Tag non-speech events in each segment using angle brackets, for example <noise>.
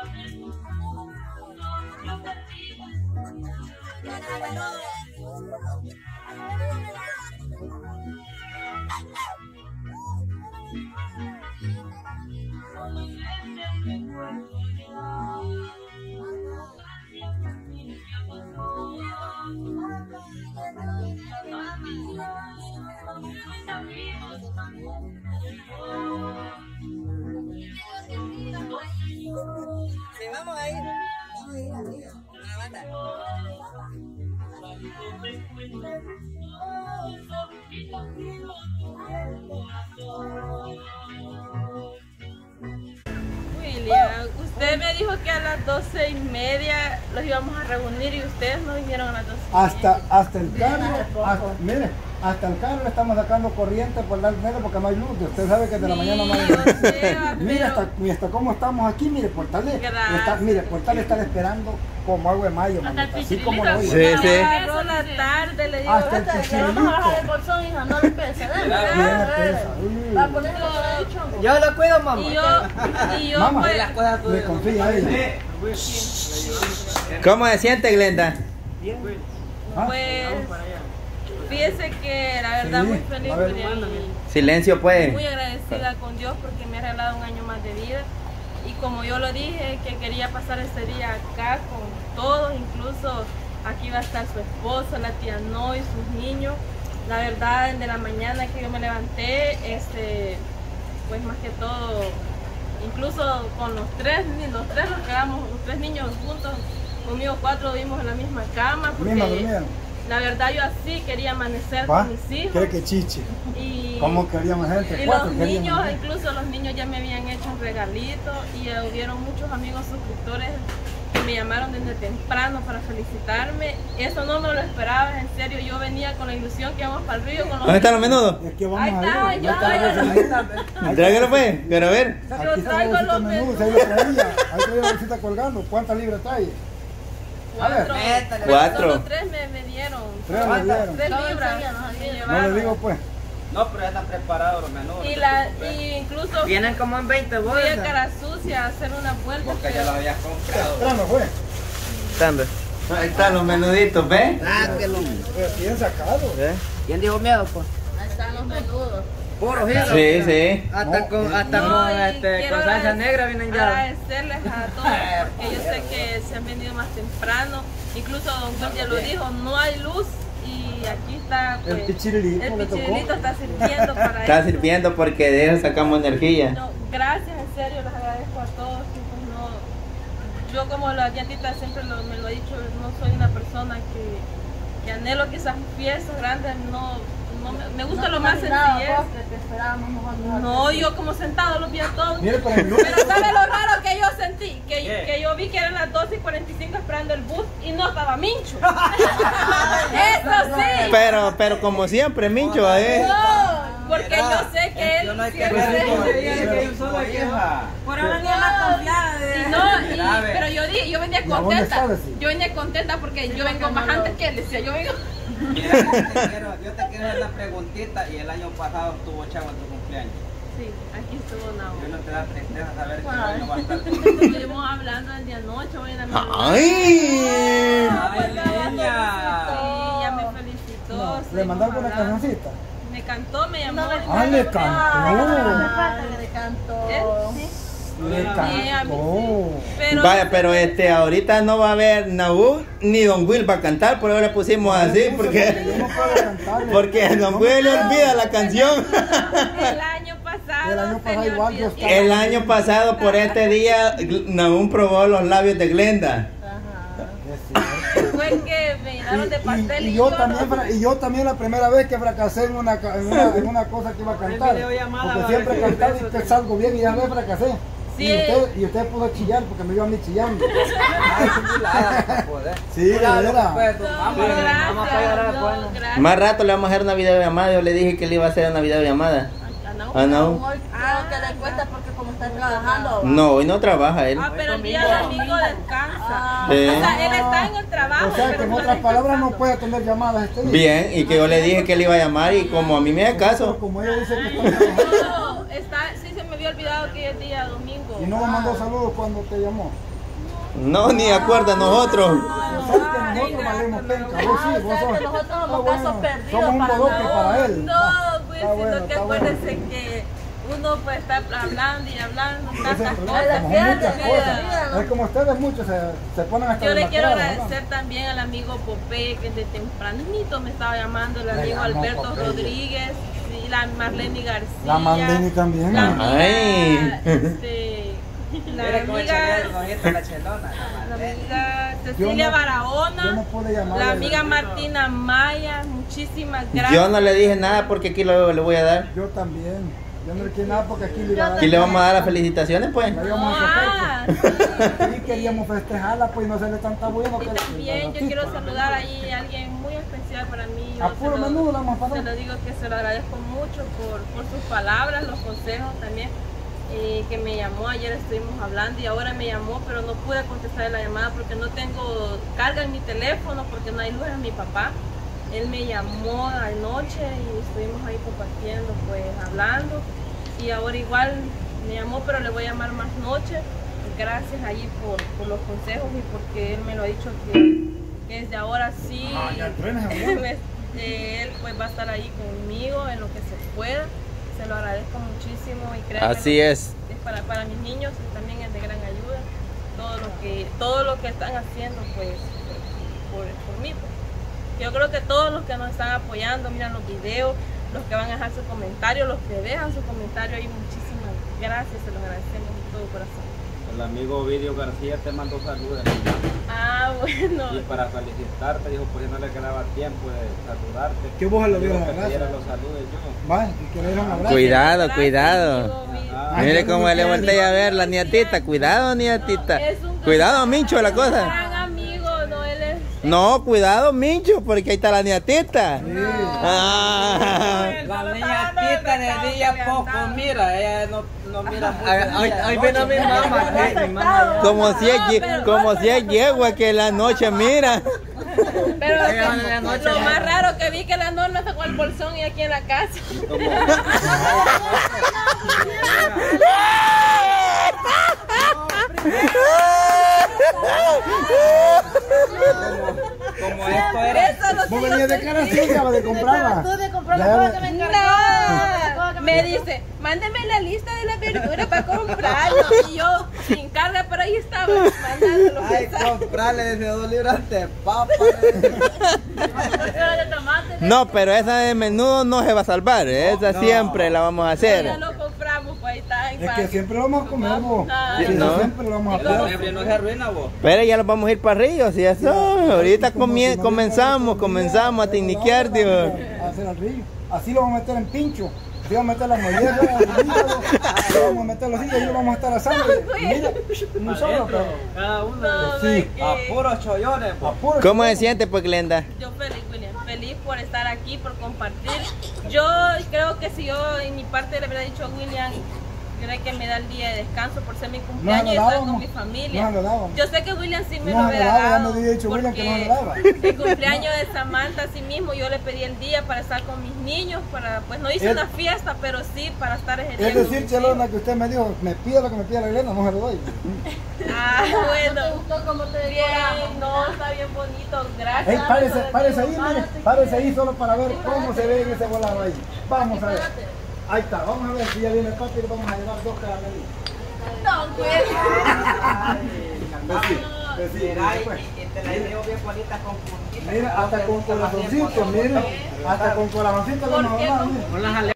Sí, William, usted me dijo que a las doce y media los íbamos a reunir y ustedes no vinieron a las doce. y Hasta, hasta el carro, hasta, mire, hasta el carro le estamos sacando corriente por dar medio porque no hay luz. Usted sabe que de la mañana no hay luz. <laughs> Mire hasta, hasta cómo estamos aquí, mire, Portal está, mire, Portal está esperando como agua de mayo, mamita, así como lo oye. Sí, sí. Agarró la tarde, le digo, Hasta el "Vete, pichirrilito. vamos a bajar el bolsón, hija, no le pesa. Va a ponerlo de chongo. Yo lo cuido, mamá. Y yo, y yo Mamá, pues, le confía a ella. ¿Cómo se siente, Glenda? ¿Ah? pues, fíjese que la verdad Sí, muy feliz, y Silencio, pues. muy agradecida con Dios porque me ha regalado un año más de vida. Y como yo lo dije, que quería pasar este día acá con todos, incluso aquí va a estar su esposo, la tía No y sus niños. La verdad, de la mañana que yo me levanté, este, pues más que todo, incluso con los tres, los tres nos quedamos, los tres niños juntos, conmigo cuatro vivimos en la misma cama, porque la verdad yo así quería amanecer ¿Va? con mis hijos. ¿Cree que chiche? Y, ¿Cómo queríamos gente? y Cuatro los niños, incluso los niños ya me habían hecho un regalito y hubieron muchos amigos suscriptores me llamaron desde temprano para felicitarme. Eso no me lo esperaba, en serio. Yo venía con la ilusión que íbamos para el río con los ¿Dónde están los menudos? Que vamos Ahí a está, ir. yo Ahí está la <laughs> traigo-. Tráigalo, pues. Quiero ver. Yo Aquí traigo la los menús. ahí lo traía. Ahí traía la bolsita colgando. ¿Cuántas libras trae? cuatro. Cuatro. Solo tres me, me dieron. Tres me dieron. Tres libras. No le digo pues. No, pero ya están preparados los menús. Y, la, y incluso Vienen como en 20 fui a bolsas. cara sucia a hacer una vuelta. Porque ya los habías comprado. Temprano fue. ¿Dónde? Ahí están los menuditos, ¿ves? Pero bien sacado. ¿Ves? ¿Quién dijo miedo, pues? Ahí están los menudos. Puro giro. Sí, sí. Hasta No, con, hasta No, con, este, con salsa negra vienen ya. Agradecerles a todos <laughs> porque yo sé que se han venido más temprano. Incluso Don Juan ya lo dijo, no hay luz y aquí está El pues, pichirilito el pichirilito está sirviendo para Está sirviendo porque de eso sacamos energía. No, gracias, en serio, les agradezco a todos. y pues no, yo como la dietita siempre lo- me lo he dicho, no soy una persona que, que anhelo quizás fiestas grandes, no, no me, me gusta lo más sencillo. No, yo como sentado los vi a todos. Pero el luz. Pero ¿sabe lo raro que yo sentí? Que, que yo vi que eran las 12 y 45 esperando el bus y no estaba Mincho. <laughs> Eso sí. Pero, pero como siempre, Mincho, ¿eh? No, porque yo sé él Yo no hay que Por ahora ni más confiada. Y no, y- pero yo dije, yo venía ¿Y a dónde contenta. Yo venía contenta porque yo vengo más antes que él. Decía, yo vengo. Mira, yo te <laughs> quiero, yo te quiero hacer una preguntita y el año pasado estuvo chavo en tu cumpleaños. Sí, aquí estuvo Yo Nao. no te da tristeza saber que hoy no va a estar. <laughs> Estuvimos hablando el día noche, hoy en la mañana. ¡Ay! ¡Ay, niña! Sí, ya me felicitó. No, le mandaron una cancioncita. Cantó, me llamó. Ah, le cantó. Sí. Pero Vaya, pero este, ahorita no va a haber Naú ni Don Will va a cantar, por eso le pusimos así, porque, porque Don Will le olvida la canción. el año pasado. El año pasado igual El año pasado, por este día, Naú probó los labios de Glenda. De Y, pastel y- y, y yo también y yo también la primera vez que fracasé en una, en una, en una cosa que iba a <laughs> cantar porque siempre cantaba y que salgo bien y ya me fracasé Sí. y usted y usted pudo chillar porque me iba a mí chillando <laughs> Ay, chulada, de Pues, gracias, llorar, no. Más rato le vamos a hacer una videollamada. Yo le dije que le iba a hacer una videollamada. ¿A Naú? ¿A Naú? Ah, que le cuesta porque como está trabajando. No, hoy no trabaja él. Ah, pero el día domingo descansa. Sí. O sea, él está en el trabajo. o sea que pero en está otras palabras no puede atender llamadas este día Bien, y que yo le dije que le iba a llamar y como a mí me da pero caso. como ella dice que está trabajando No, es olvidado que es día domingo. Y no le mandó saludos cuando te llamó. No, ni acuerda nosotros. Nosotros sí, Ah, somos casos perdidos Somos un para él. No, pues, Está bueno, sino que está bueno. acuérdense que uno puede estar hablando y hablando tantas cosas. muchas cosas. Es como ustedes muchos se, se ponen hasta Yo le quiero agradecer también al amigo Popeye que desde tempranito me estaba llamando, el amigo Alberto Popeye. Rodríguez, y la Marlene García. La Marlene también. La amiga, Ay. este, <laughs> la amiga, la amiga Yo Cecilia no- Barahona. Yo no pude llamarle. La amiga Martina Maya, muchísimas gracias. Yo no le dije nada porque aquí lo, le voy a dar. Yo también. Yo no le quiero nada porque aquí le iba a dar. Aquí le vamos a dar las felicitaciones, pues. La íbamos a Ah, sacar, pues. Queríamos festejarla, pues y no se le tanta bueno. y también yo quiero saludar ahí a alguien muy especial para mí. Yo A se puro lo- menudo la vamos a pasar. lo digo que se lo agradezco mucho por, por sus palabras, los consejos también. eh, que me llamó, ayer estuvimos hablando y ahora me llamó, pero no pude contestar la llamada porque no tengo carga en mi teléfono, porque no hay luz en mi papá. Él me llamó anoche y estuvimos ahí compartiendo, pues hablando. Y ahora igual me llamó, pero le voy a llamar más noche. Gracias allí por, por los consejos y porque él me lo ha dicho que, que desde ahora sí Ah, ya, <laughs> me- eh, él pues va a estar ahí conmigo en lo que se pueda. Se lo agradezco muchísimo y créanme Así que es. es para, para mis niños y también es de gran ayuda. Todo lo que, todo lo que están haciendo pues por, por mí. pues. Yo creo que todos los que nos están apoyando, miran los videos, los que van a dejar sus comentarios, los que dejan su comentario ahí, muchísimas gracias, se los agradecemos de todo corazón. El amigo Ovidio García te mandó saludos. Ah, bueno. Y para felicitarte, dijo, pues no le quedaba tiempo de saludarte. Que vos se lo Dijo dieras que la gracia. pidiera los saludos yo. Va, y que le dieron un abrazo. Cuidado, Gracias, cuidado. Ah, Mire cómo le me voltea a ver la nietita. Cuidado, un Cuidado, Mincho, la cosa. gran amigo, no él es No, cuidado, Mincho, porque ahí está la nietita. Ah. La niña Tita de día poco mira, ella no, no mira mucho. Hoy, hoy vino mi mamá, que mi mamá. Como si es, ye- como si es yegua que en la noche mira. Pero Ella que- en la noche, lo ¿no? más raro que vi que la norma sacó el bolsón y aquí en la casa. <laughs> <laughs> <laughs> Como esto era. Eso no Vos venías de cara sucia de comprarla. Tú de comprar Ya la cosa ve- que me encargó. No, me dice, mándeme la lista de las verduras para comprarlo. Y yo, sin carga, pero ahí estaba mandando los Ay, comprarle desde dos libras de papa. <laughs> No, pero esa de menudo no se va a salvar. Esa No. siempre la vamos a hacer. lo compramos, pues ahí está. en Es que siempre lo vamos a comer, vos. Sí, no. Siempre lo vamos a liebre no se arruina vos. Pero ya nos vamos a ir para Río, si. Ahorita comie- si no comenzamos, comenzamos a Dios. vamos a hacer al río. Así lo vamos a meter en pincho. Así vamos a meter las <laughs> hígado, así vamos a meterlo así y ahí lo vamos a estar asando. Y Mira, no solo, pero Cada uno. no, Sí. A puros chollones, vos. ¿Cómo se siente, pues, Glenda? Yo feliz, William, feliz por estar aquí, por compartir. Yo creo que si yo en mi parte le hubiera dicho a William, creo que me da el día de descanso por ser mi cumpleaños y lo estar con mi familia. No. Yo sé que William sí me No lo hubiera daba, ya dado. me había dicho William que no. <laughs> El cumpleaños de Samantha, así mismo, yo le pedí el día para estar con mis niños, para, pues no hice Es- una fiesta, pero sí para estar ese día Es decir, Chelona, que usted me dijo, me pide lo que me pide la Elena, no se lo doy. <laughs> Ah, bueno. ¿Te gustó cómo te Bien, no, está bien bonito, gracias. Ey, párese, párese ahí, mire, párese ahí solo para ver cómo se ve en ese volado ahí. Vamos a ver. Ahí está, vamos a ver si ya viene el papi y le vamos a llevar dos caramelitos. No, pues. Pues sí, pues sí, Mira, pues. te la dio bien bonita con. Mira, hasta con corazoncito, mire, hasta con corazoncito le ¿Por hemos qué hablado, con- las ale-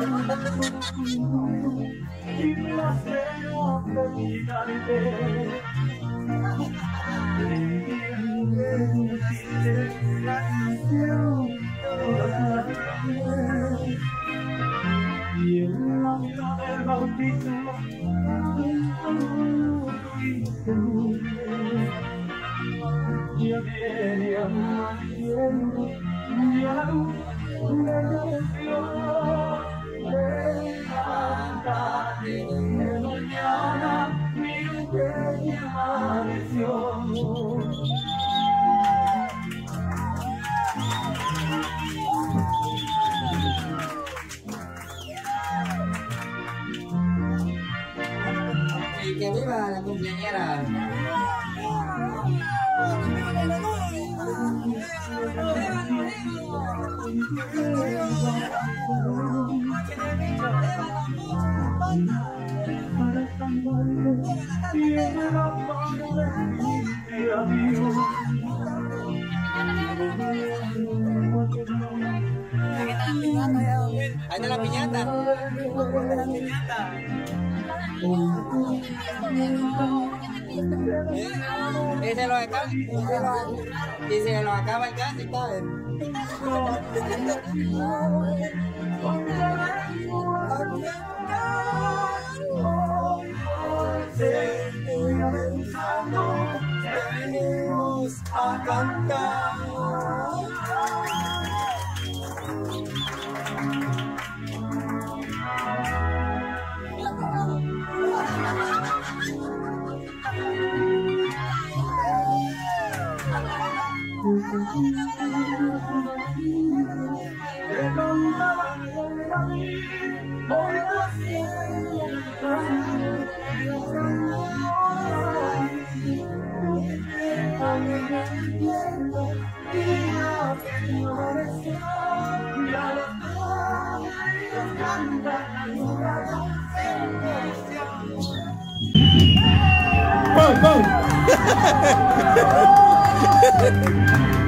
y me hacerlo felicitarte. Y en la vida del bautismo Y se lo acaba, y se lo, y se lo acaba el gas y todo. Venimos a cantar.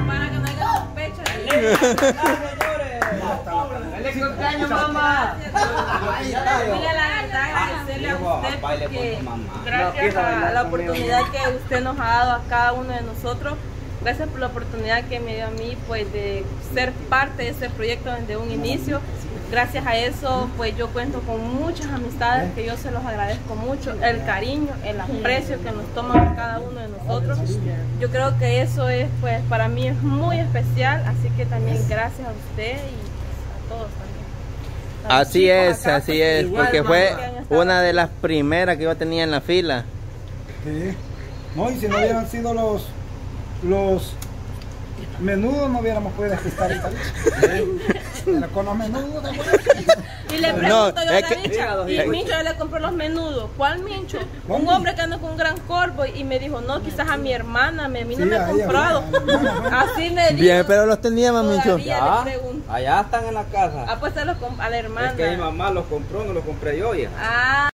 Para que no haya sospecha. La verdad, agradecerle usted porque gracias a la oportunidad que usted nos ha dado a cada uno de nosotros, gracias por la oportunidad que me dio a mí pues de ser parte de ese proyecto desde un inicio. Gracias a eso pues yo cuento con muchas amistades que yo se los agradezco mucho, el cariño, el aprecio que nos toman cada uno de nosotros. Yo creo que eso es pues para mí es muy especial, así que también gracias a usted y a todos también. A Así es, acá, así pues, es, porque fue una de las primeras que yo tenía en la fila. Sí. No, y si no hubieran sido los los menudos no hubiéramos podido estar esta. <laughs> Pero con los menudos. Y le No, pregunto yo a la que- Micha, y Mincho yo le compró los menudos. ¿Cuál Mincho? Un hombre que anda con un gran corvo y me dijo, no, quizás a mi hermana, me- a mí no Sí, me ha ella, comprado. Así me dijo. Bien, pero los tenía, mamicho. Todavía Ya, allá están en la casa. Ah, pues se los comp- a la hermana. Es que mi mamá los compró, no los compré yo ya. Ah.